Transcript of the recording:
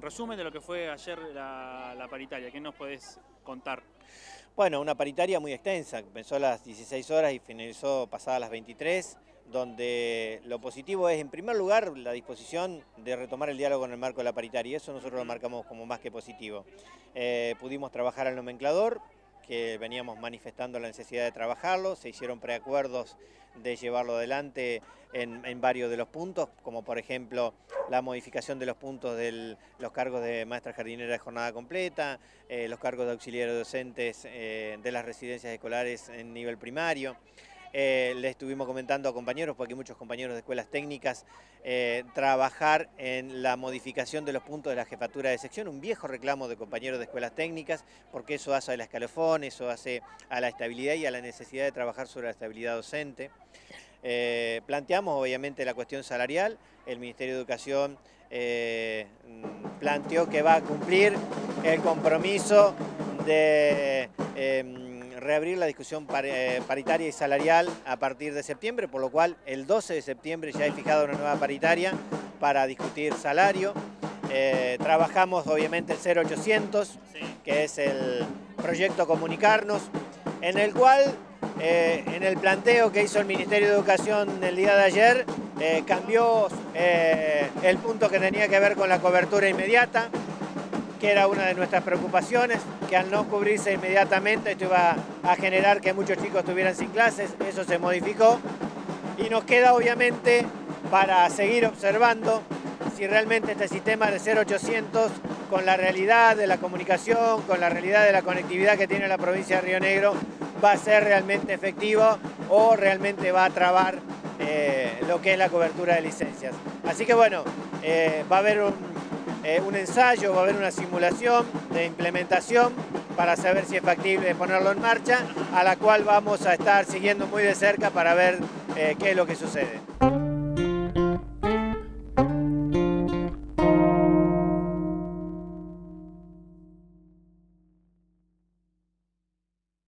resumen de lo que fue ayer la, paritaria. ¿Qué nos podés contar? Bueno, una paritaria muy extensa, empezó a las 16 horas y finalizó pasadas las 23, donde lo positivo es, en primer lugar, la disposición de retomar el diálogo en el marco de la paritaria, eso nosotros lo marcamos como más que positivo. Eh, pudimos trabajar al nomenclador, que veníamos manifestando la necesidad de trabajarlo, se hicieron preacuerdos de llevarlo adelante en, varios de los puntos, como por ejemplo la modificación de los puntos de los cargos de maestra jardinera de jornada completa, eh, los cargos de auxiliares docentes eh, de las residencias escolares en nivel primario. Eh, le estuvimos comentando a compañeros, porque hay muchos compañeros de escuelas técnicas, eh, trabajar en la modificación de los puntos de la jefatura de sección, un viejo reclamo de compañeros de escuelas técnicas, porque eso hace a la escalofón, eso hace a la estabilidad y a la necesidad de trabajar sobre la estabilidad docente. Eh, planteamos obviamente la cuestión salarial, el Ministerio de Educación planteó que va a cumplir el compromiso de reabrir la discusión eh, paritaria y salarial a partir de septiembre, por lo cual el 12 de septiembre ya he fijado una nueva paritaria para discutir salario. Eh, trabajamos obviamente el 0800, que es el proyecto Comunicarnos, en el cual eh, en el planteo que hizo el Ministerio de Educación el día de ayer, cambió el punto que tenía que ver con la cobertura inmediata, que era una de nuestras preocupaciones, que al no cubrirse inmediatamente esto iba a generar que muchos chicos estuvieran sin clases, eso se modificó y nos queda obviamente para seguir observando si realmente este sistema de 0800 con la realidad de la comunicación, con la realidad de la conectividad que tiene la provincia de Río Negro, va a ser realmente efectivo o realmente va a trabar eh, lo que es la cobertura de licencias. Así que bueno, eh, va a haber un eh, un ensayo, va a haber una simulación de implementación para saber si es factible ponerlo en marcha, a la cual vamos a estar siguiendo muy de cerca para ver eh, qué es lo que sucede.